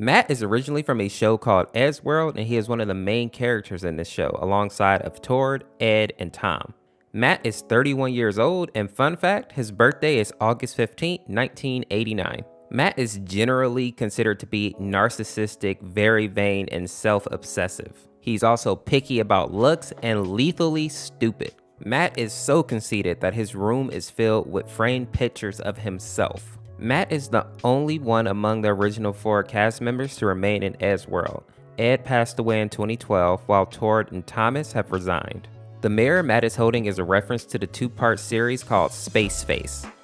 Matt is originally from a show called Eddsworld, and he is one of the main characters in this show, alongside of Tord, Edd, and Tom. Matt is 31 years old, and fun fact, his birthday is August 15, 1989. Matt is generally considered to be narcissistic, very vain, and self obsessive. He's also picky about looks and lethally stupid. Matt is so conceited that his room is filled with framed pictures of himself. Matt is the only one among the original four cast members to remain in Ed's world. Edd passed away in 2012, while Tord and Thomas have resigned. The mirror Matt is holding is a reference to the two part series called Space Face.